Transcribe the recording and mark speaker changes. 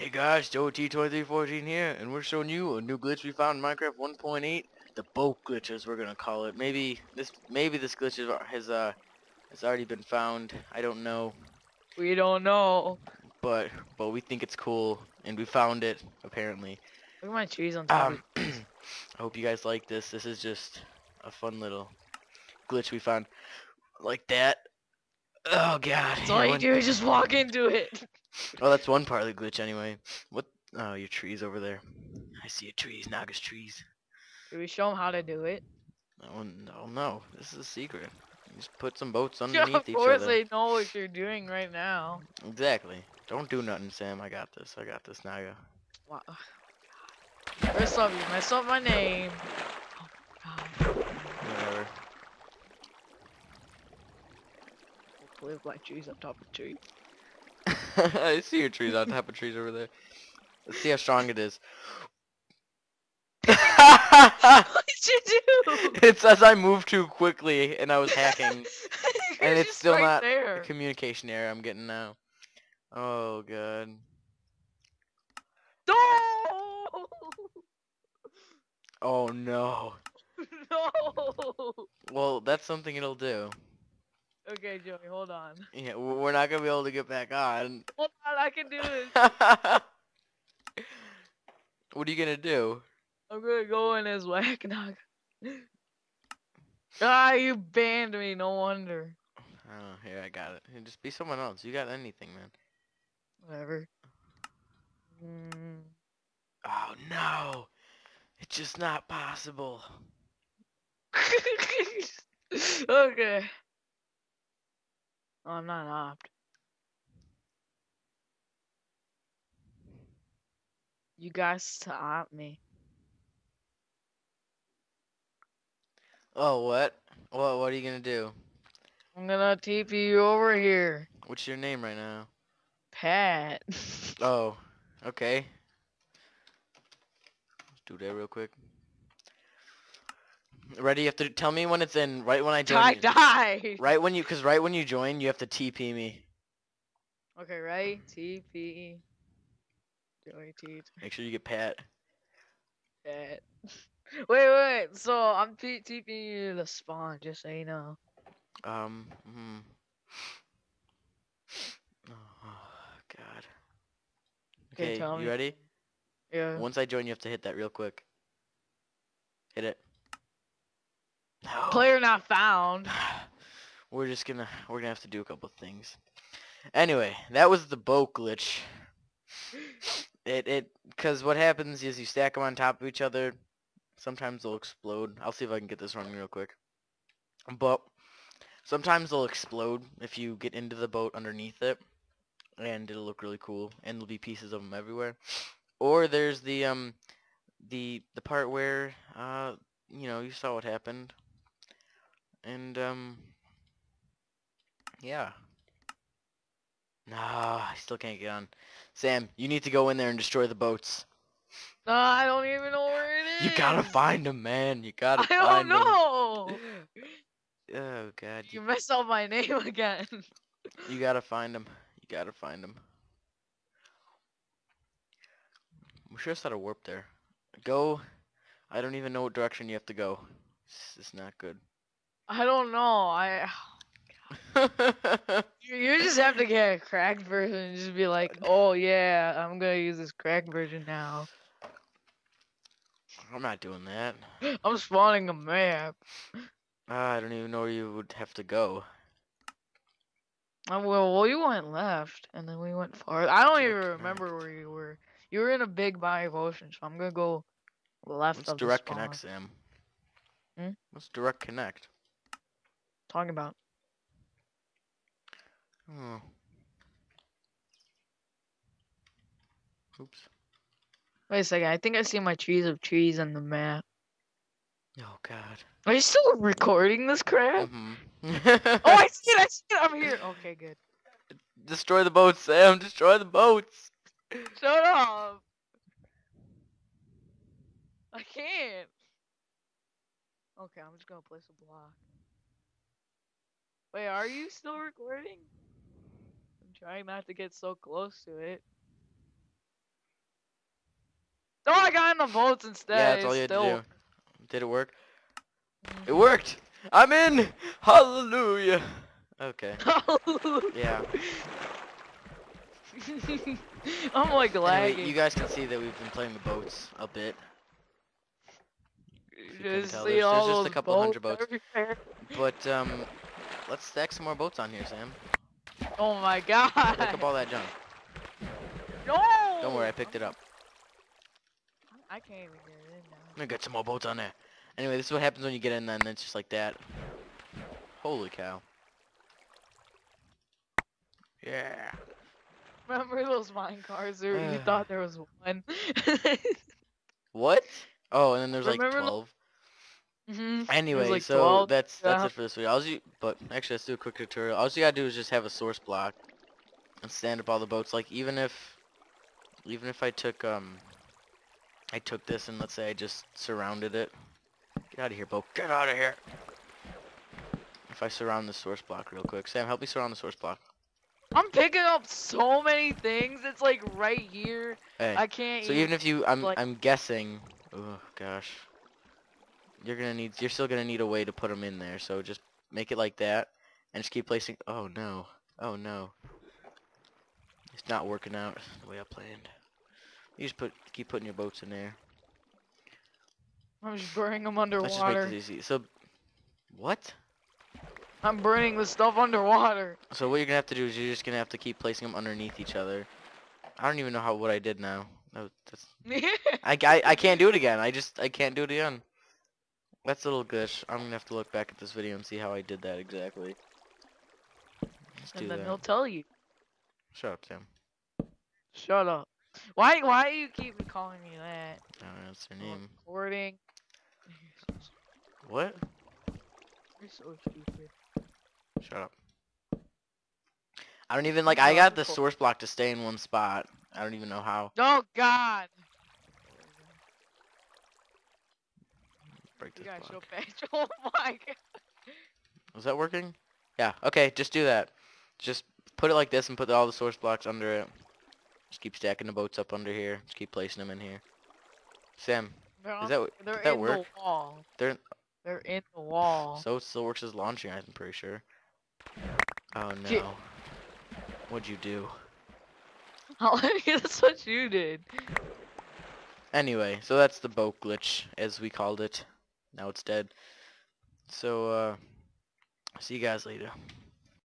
Speaker 1: Hey guys, JoeyT2314 here, and we're showing you a new glitch we found in Minecraft 1.8. The boat glitch, as we're gonna call it. Maybe this, maybe this glitch is, has uh, has already been found. I don't know,
Speaker 2: We don't know.
Speaker 1: but but we think it's cool, and we found it apparently.
Speaker 2: Look at my trees on top.
Speaker 1: Um, I hope you guys like this. This is just a fun little glitch we found, like that. Oh god.
Speaker 2: That's all you do is just walk into it.
Speaker 1: Oh, that's one part of the glitch anyway. What? Oh, your trees over there. I see your trees, Naga's trees.
Speaker 2: Do we show them how to do it?
Speaker 1: Oh no, no, this is a secret. You just put some boats
Speaker 2: Yeah,
Speaker 1: underneath
Speaker 2: of
Speaker 1: each
Speaker 2: course
Speaker 1: other.
Speaker 2: they know what you're doing right now.
Speaker 1: Exactly. Don't do nothing, Sam. I got this. I got this, Naga.
Speaker 2: Wow. Oh, First off, you messed up my name. Oh my god.
Speaker 1: Whatever.
Speaker 2: Hopefully, my trees on top of the tree.
Speaker 1: I see your trees on top of trees over there. Let's see how strong it is.
Speaker 2: what did you do?
Speaker 1: it says I moved too quickly and I was hacking.
Speaker 2: You're
Speaker 1: it's still
Speaker 2: right
Speaker 1: not
Speaker 2: there.
Speaker 1: Communication error I'm getting now. Oh god.
Speaker 2: No!
Speaker 1: Oh no.
Speaker 2: no!
Speaker 1: Well, that's something it'll do.
Speaker 2: Okay, Joey, hold on.
Speaker 1: Yeah, we're not gonna be able to get back on.
Speaker 2: Hold on, I can do this.
Speaker 1: what are you gonna do?
Speaker 2: I'm gonna go in as whack knock. Ah, you banned me. No wonder.
Speaker 1: Oh, here I got it. Here, Just be someone else. You got anything, man.
Speaker 2: Whatever. Mm,
Speaker 1: Oh no, it's just not possible.
Speaker 2: okay. Oh, I'm not opt. You guys to opt me.
Speaker 1: Oh what? What? What are you gonna do?
Speaker 2: I'm gonna TP you over here,
Speaker 1: What's your name right now?
Speaker 2: Pat.
Speaker 1: Oh, okay. Let's do that real quick. Ready? You have to tell me when it's in. Right when I join.
Speaker 2: Die,
Speaker 1: you.
Speaker 2: die.
Speaker 1: Right when you, cause right when you join, you have to TP me.
Speaker 2: Okay, right? TP.
Speaker 1: Make sure you get Pat.
Speaker 2: Pat. Wait, wait. So I'm T- TPing you to the spawn, just so you know.
Speaker 1: Um. Hmm. Oh God.
Speaker 2: Okay,
Speaker 1: you
Speaker 2: me.
Speaker 1: ready?
Speaker 2: Yeah.
Speaker 1: Once I join, you have to hit that real quick. Hit it. No.
Speaker 2: Player not found.
Speaker 1: We're just gonna we're gonna have to do a couple things. Anyway, that was the boat glitch. It it because what happens is you stack them on top of each other. Sometimes they'll explode. I'll see if I can get this running real quick. But sometimes they'll explode if you get into the boat underneath it, and it'll look really cool, and there'll be pieces of them everywhere. Or there's the um the the part where uh you know you saw what happened, and um yeah. No, I still can't get on. Sam, you need to go in there and destroy the boats.
Speaker 2: No, I don't even know where it is.
Speaker 1: You gotta find them, man. You gotta
Speaker 2: I don't
Speaker 1: find
Speaker 2: know.
Speaker 1: them. Oh god,
Speaker 2: You
Speaker 1: you,
Speaker 2: messed up my name again.
Speaker 1: you gotta find them. You gotta find them. We should have set a warp there. Go. I don't even know what direction you have to go. This is not good.
Speaker 2: I don't know. I you, just have to get a cracked version and just be like, oh yeah, I'm gonna use this cracked version now.
Speaker 1: I'm not doing that.
Speaker 2: I'm spawning a map.
Speaker 1: Ah, I don't even know where you would have to go.
Speaker 2: Oh, well, well, you went left, and then we went far. I don't even remember where you were. You were in a big body of ocean, so I'm gonna go left
Speaker 1: What's
Speaker 2: of
Speaker 1: direct connect, Sam?
Speaker 2: Hmm?
Speaker 1: What's direct connect?
Speaker 2: Talking about.
Speaker 1: Oh. Oops.
Speaker 2: Wait a second. I think I see my trees of trees on the map.
Speaker 1: Oh God.
Speaker 2: Are you still recording this crap?
Speaker 1: hmm
Speaker 2: Oh, I see it. I see it. I'm here. Okay, good.
Speaker 1: Destroy the boats, Sam. Destroy the boats.
Speaker 2: Shut up. I can't. Okay, I'm just gonna place a block. Wait, are you still recording? I'm trying not to get so close to it. No, I got in the boats instead.
Speaker 1: yeah, that's all you had
Speaker 2: still...
Speaker 1: to do. Did it work? It worked! I'm in! Hallelujah! Okay. Hallelujah. yeah.
Speaker 2: I'm like lagging.
Speaker 1: Anyway, you guys can see that we've been playing the boats a bit.
Speaker 2: just
Speaker 1: tell,
Speaker 2: see
Speaker 1: there's- there's
Speaker 2: all
Speaker 1: just a couple hundred
Speaker 2: boats
Speaker 1: boats.
Speaker 2: everywhere.
Speaker 1: But, um, let's stack some more boats on here, Sam.
Speaker 2: Oh my god.
Speaker 1: Pick up all that junk.
Speaker 2: No.
Speaker 1: Don't worry, I picked it up.
Speaker 2: I can't even get it in now.
Speaker 1: I'm gonna get some more boats on there. Anyway, this is what happens when you get in then, it's just like that. Holy cow. Yeah.
Speaker 2: Remember those minecarts where you thought there was one?
Speaker 1: What? Oh, and then there's like
Speaker 2: Remember the-
Speaker 1: 12.
Speaker 2: Hmm
Speaker 1: Anyway,
Speaker 2: like
Speaker 1: so
Speaker 2: 12,
Speaker 1: that's that's
Speaker 2: yeah.
Speaker 1: it for this video. All you, but actually, let's do a quick tutorial. All you gotta do is just have a source block and stand up all the boats. Like even if, even if I took um, I took this and let's say I just surrounded it. Get out of here, boat. Get out of here. If I surround the source block real quick, Sam, help me surround the source block.
Speaker 2: I'm picking up so many things. It's like right here.
Speaker 1: Hey.
Speaker 2: I can't.
Speaker 1: So even if you, I'm,
Speaker 2: like-
Speaker 1: I'm guessing. Oh gosh. You're gonna need, you're still gonna need a way to put them in there. So just make it like that, and just keep placing. Oh no. Oh no. It's not working out the way I planned. You just put, keep putting your boats in there.
Speaker 2: I'm just burning them underwater
Speaker 1: Let's just make this easy. So, what?
Speaker 2: I'm burning the stuff underwater.
Speaker 1: So what you're gonna have to do is you're just gonna have to keep placing them underneath each other. I don't even know how what I did now. Was, that's I, I, I can't do it again. I just I can't do it again. That's a little gush. I'm gonna have to look back at this video and see how I did that exactly. Let's
Speaker 2: and then
Speaker 1: that.
Speaker 2: he'll tell you.
Speaker 1: Shut up, Tim.
Speaker 2: Shut up. Why? Why do you keep calling me that?
Speaker 1: I don't know, that's your name.
Speaker 2: Recording.
Speaker 1: What?
Speaker 2: You're so stupid.
Speaker 1: Shut up. I don't even like. I got the source block to stay in one spot. I don't even know how.
Speaker 2: Oh God.
Speaker 1: Break
Speaker 2: You
Speaker 1: this
Speaker 2: guys so
Speaker 1: block.
Speaker 2: bad. Oh my God.
Speaker 1: Was that working? Yeah. Okay. Just do that. Just put it like this and put all the source blocks under it. Just keep stacking the boats up under here. Just keep placing them in here. Sam, is that what-
Speaker 2: they're
Speaker 1: that
Speaker 2: in
Speaker 1: work?
Speaker 2: the wall.
Speaker 1: They're
Speaker 2: They're in the wall.
Speaker 1: So it still works as launching, I'm pretty sure. Oh no. What'd you do?
Speaker 2: That's what you did.
Speaker 1: Anyway, so that's the boat glitch, as we called it. Now it's dead. So, uh, see you guys later.